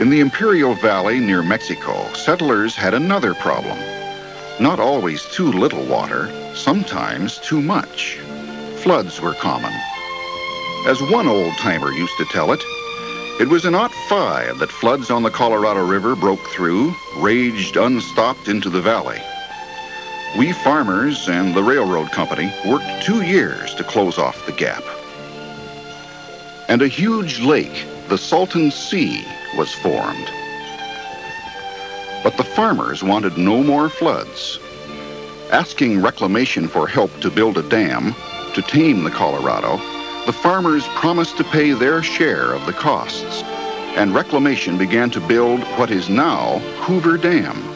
In the Imperial Valley near Mexico, settlers had another problem. Not always too little water, sometimes too much. Floods were common. As one old timer used to tell it, it was in 05 that floods on the Colorado River broke through, raged unstopped into the valley. We farmers and the railroad company worked two years to close off the gap. And a huge lake, the Salton Sea, was formed. But the farmers wanted no more floods. Asking reclamation for help to build a dam to tame the Colorado, the farmers promised to pay their share of the costs. And reclamation began to build what is now Hoover Dam.